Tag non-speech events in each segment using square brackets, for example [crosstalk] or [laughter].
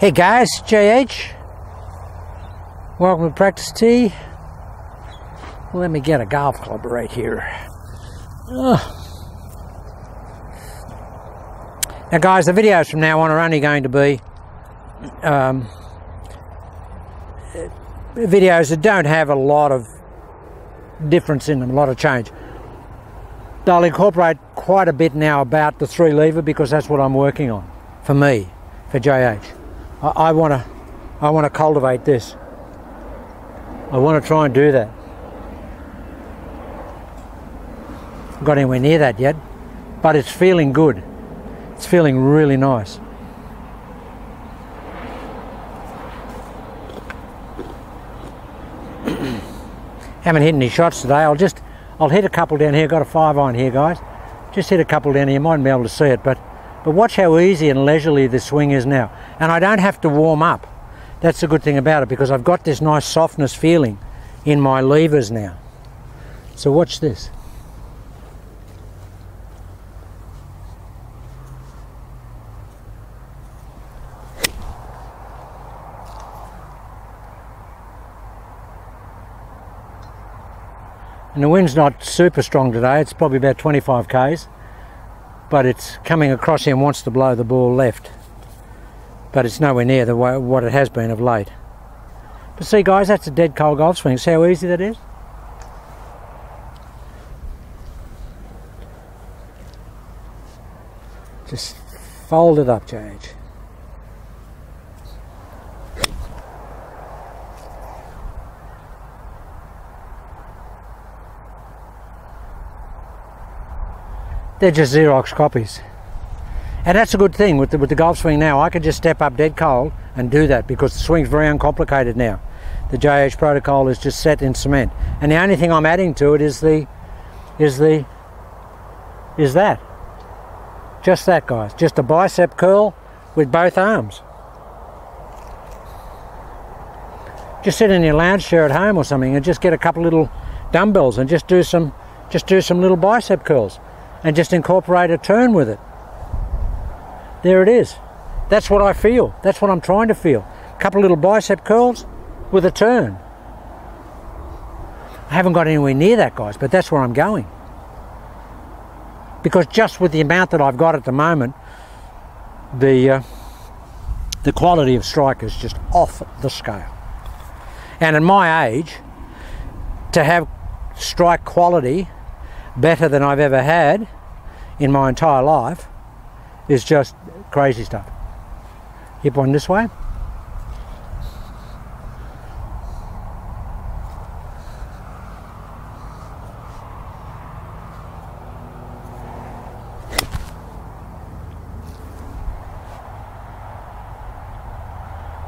Hey guys, JH. Welcome to Practice Tee. Let me get a golf club right here. Ugh. Now, guys, the videos from now on are only going to be um, videos that don't have a lot of difference in them, a lot of change. They'll incorporate quite a bit now about the three lever because that's what I'm working on for me, for JH. I want to, I want to cultivate this. I want to try and do that. I've Got anywhere near that yet, but it's feeling good. It's feeling really nice. [clears throat] Haven't hit any shots today. I'll just, I'll hit a couple down here. Got a five iron here, guys. Just hit a couple down here. You mightn't be able to see it, but, but watch how easy and leisurely the swing is now. And I don't have to warm up. That's the good thing about it because I've got this nice softness feeling in my levers now. So watch this. And the wind's not super strong today, it's probably about 25 k's, but it's coming across here and wants to blow the ball left. But it's nowhere near the way, what it has been of late. But see guys, that's a dead cold golf swing. See how easy that is? Just fold it up, JH. they're just Xerox copies. And that's a good thing with the, with the golf swing now. I can just step up dead cold and do that because the swing's very uncomplicated now. The JH protocol is just set in cement. And the only thing I'm adding to it is the, is the, is that. Just that, guys. Just a bicep curl with both arms. Just sit in your lounge chair at home or something and just get a couple little dumbbells and just do some, just do some little bicep curls and just incorporate a turn with it. There it is. That's what I feel. That's what I'm trying to feel. A couple little bicep curls with a turn. I haven't got anywhere near that, guys, but that's where I'm going. Because just with the amount that I've got at the moment, the uh, the quality of strike is just off the scale. And at my age, to have strike quality better than I've ever had in my entire life is just crazy stuff. Hip one this way.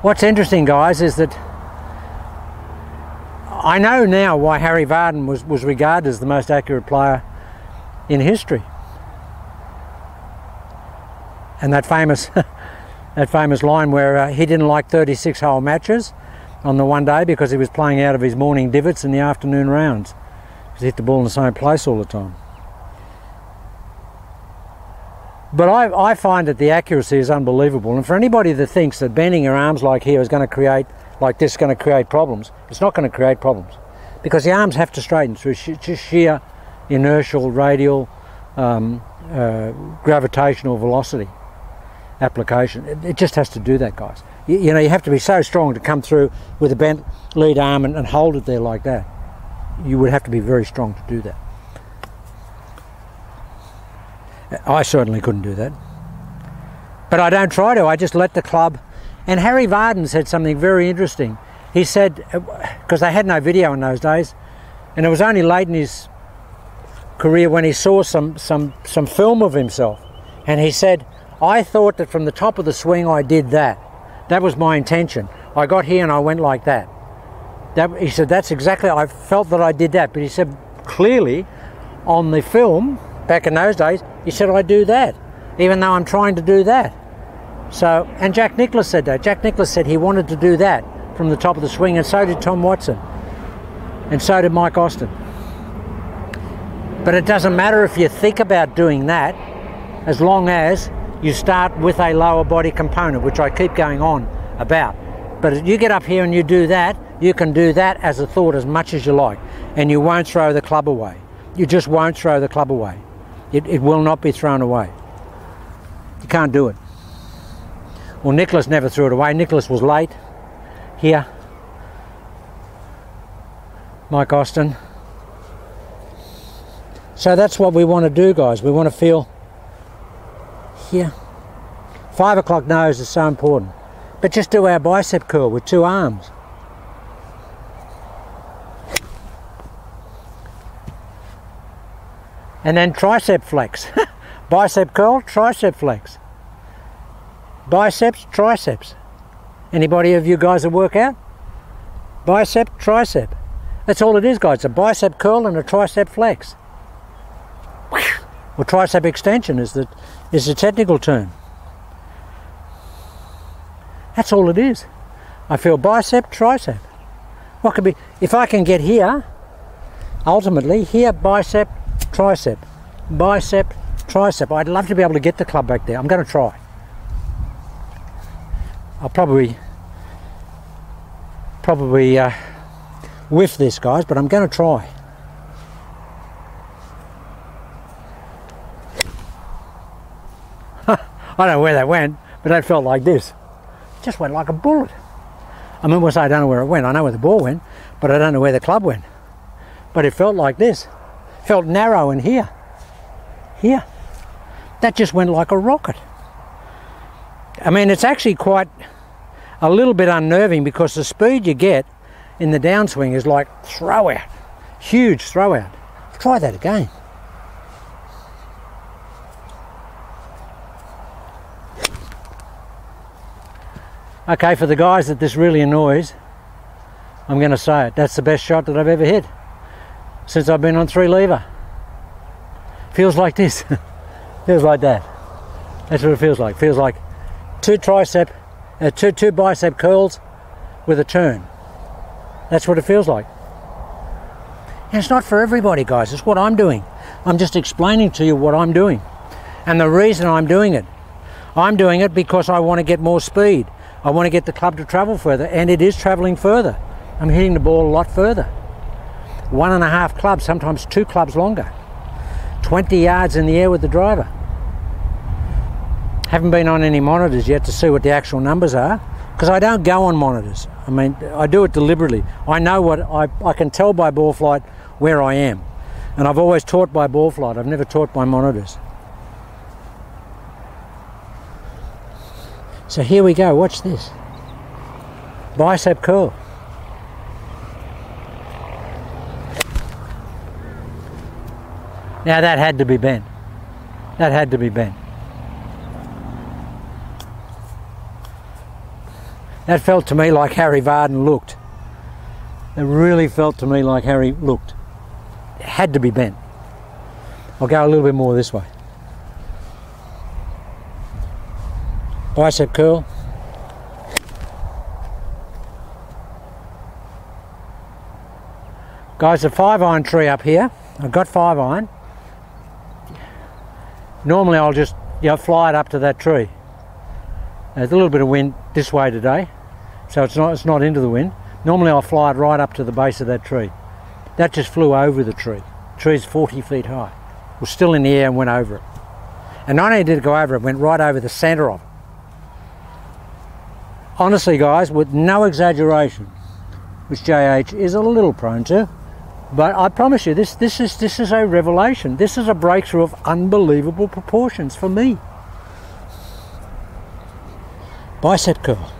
What's interesting, guys, is that I know now why Harry Vardon was, was regarded as the most accurate player in history. And that famous, [laughs] that famous line where uh, he didn't like 36 hole matches on the one day because he was playing out of his morning divots in the afternoon rounds. He hit the ball in the same place all the time. But I, I find that the accuracy is unbelievable. And for anybody that thinks that bending your arms like here is going to create like this is going to create problems. It's not going to create problems because the arms have to straighten through just sheer inertial, radial, um, uh, gravitational velocity application. It, it, just has to do that, guys. You, you, know, you have to be so strong to come through with a bent lead arm and, and hold it there like that. You would have to be very strong to do that. I certainly couldn't do that. But I don't try to. I just let the club and Harry Vardon said something very interesting. He said, uh, because they had no video in those days, and it was only late in his career when he saw some, some, some film of himself. And he said, I thought that from the top of the swing I did that. That was my intention. I got here and I went like that. that he said, that's exactly, I felt that I did that. But he said, clearly, on the film, back in those days, he said, I do that, even though I'm trying to do that. So, and Jack Nicklaus said that. Jack Nicklaus said he wanted to do that from the top of the swing, and so did Tom Watson, and so did Mike Austin. But it doesn't matter if you think about doing that, as long as you start with a lower body component, which I keep going on about. But if you get up here and you do that, you can do that as a thought as much as you like, and you won't throw the club away. You just won't throw the club away. It, it will not be thrown away. You can't do it. Well, Nicklaus never threw it away. Nicklaus was late here. Mike Austin. So that's what we want to do, guys. We want to feel here. Five o'clock nose is so important. But just do our bicep curl with two arms. And then tricep flex. [laughs] bicep curl, tricep flex. Biceps, triceps. Anybody of you guys that work out? Bicep, tricep. That's all it is, guys. A bicep curl and a tricep flex. Well, tricep extension is the, is the technical term. That's all it is. I feel bicep, tricep. What could be, if I can get here, ultimately, here, bicep, tricep, bicep, tricep. I'd love to be able to get the club back there. I'm going to try. I'll probably, probably uh, whiff this, guys, but I'm going to try. I don't know where that went, but that felt like this. It just went like a bullet. I mean, I say I don't know where it went, I know where the ball went, but I don't know where the club went. But it felt like this. It felt narrow in here. Here. That just went like a rocket. I mean, it's actually quite a little bit unnerving because the speed you get in the downswing is like throw out, huge throw out. Try that again. Okay, for the guys that this really annoys, I'm going to say it. That's the best shot that I've ever hit since I've been on three lever. Feels like this. [laughs] feels like that. That's what it feels like. Feels like two tricep, uh, two two bicep curls with a turn. That's what it feels like. And it's not for everybody, guys. It's what I'm doing. I'm just explaining to you what I'm doing, and the reason I'm doing it. I'm doing it because I want to get more speed. I want to get the club to travel further, and it is travelling further. I'm hitting the ball a lot further. One and a half clubs, sometimes two clubs longer. 20 yards in the air with the driver. Haven't been on any monitors yet to see what the actual numbers are because I don't go on monitors. I mean, I do it deliberately. I know what I, I can tell by ball flight where I am. And I've always taught by ball flight, I've never taught by monitors. So here we go, watch this. Bicep curl. Now that had to be bent. That had to be bent. That felt to me like Harry Vardon looked. It really felt to me like Harry looked. It had to be bent. I'll go a little bit more this way. Bicep curl. Guys, a five iron tree up here. I've got five iron. Normally I'll just you know, fly it up to that tree. There's a little bit of wind this way today, so it's not it's not into the wind. Normally I'll fly it right up to the base of that tree. That just flew over the tree. The tree's 40 feet high. It was still in the air and went over it. And not only did it go over it, went right over the centre of it honestly, guys, with no exaggeration, which JH is a little prone to, but I promise you, this this is this is a revelation. This is a breakthrough of unbelievable proportions for me. Bicep curl.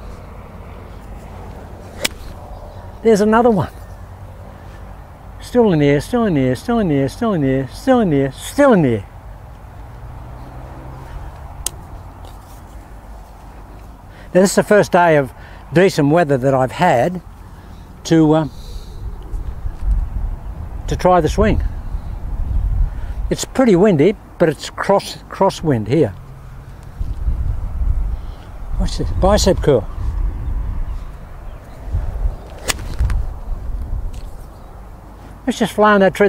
There's another one. Still in there, still in there, still in there, still in there, still in there, still in there. Now, this is the first day of decent weather that I've had to uh, to try the swing. It's pretty windy, but it's cross crosswind here. What's this? Bicep curl. It's just flying that tree.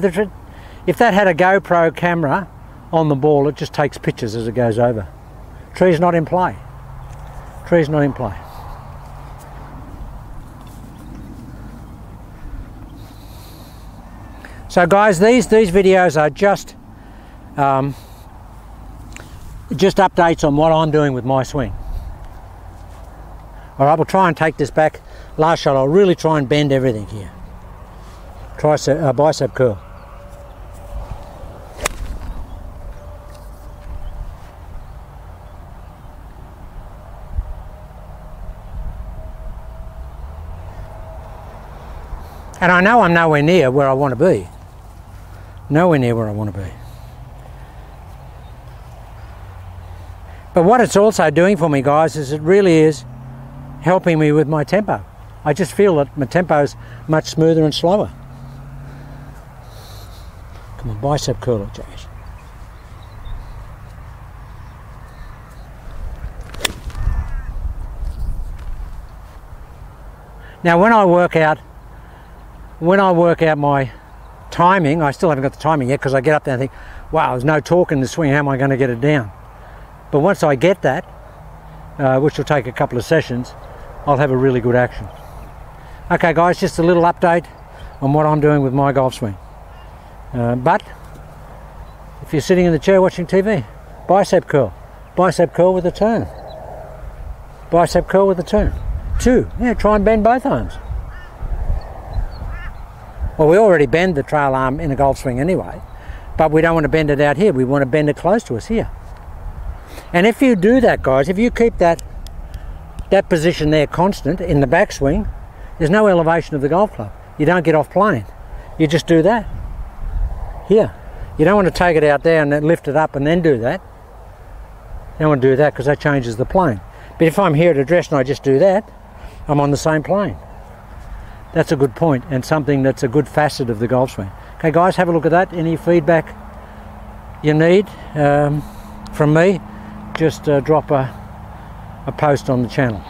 If that had a GoPro camera on the ball, it just takes pictures as it goes over. Tree's not in play Trees not in play. So guys, these, these videos are just, um, just updates on what I'm doing with my swing. All right, we'll try and take this back. Last shot, I'll really try and bend everything here. Tricep, uh, bicep curl. And I know I'm nowhere near where I want to be. Nowhere near where I want to be. But what it's also doing for me, guys, is it really is helping me with my tempo. I just feel that my tempo is much smoother and slower. Come on, bicep curler, Josh. Now, when I work out, when I work out my timing, I still haven't got the timing yet because I get up there and think, wow, there's no torque in the swing, how am I going to get it down? But once I get that, uh, which will take a couple of sessions, I'll have a really good action. Okay guys, just a little update on what I'm doing with my golf swing. Uh, but, if you're sitting in the chair watching TV, bicep curl. Bicep curl with a turn. Bicep curl with a turn. Two, yeah, try and bend both arms. Well, we already bend the trail arm in a golf swing anyway, but we don't want to bend it out here. We want to bend it close to us here. And if you do that, guys, if you keep that that position there constant in the backswing, there's no elevation of the golf club. You don't get off plane. You just do that. Here. You don't want to take it out there and then lift it up and then do that. You don't want to do that because that changes the plane. But if I'm here at address and I just do that, I'm on the same plane. That's a good point and something that's a good facet of the golf swing. Okay, guys, have a look at that. Any feedback you need um, from me, just uh, drop a, a post on the channel.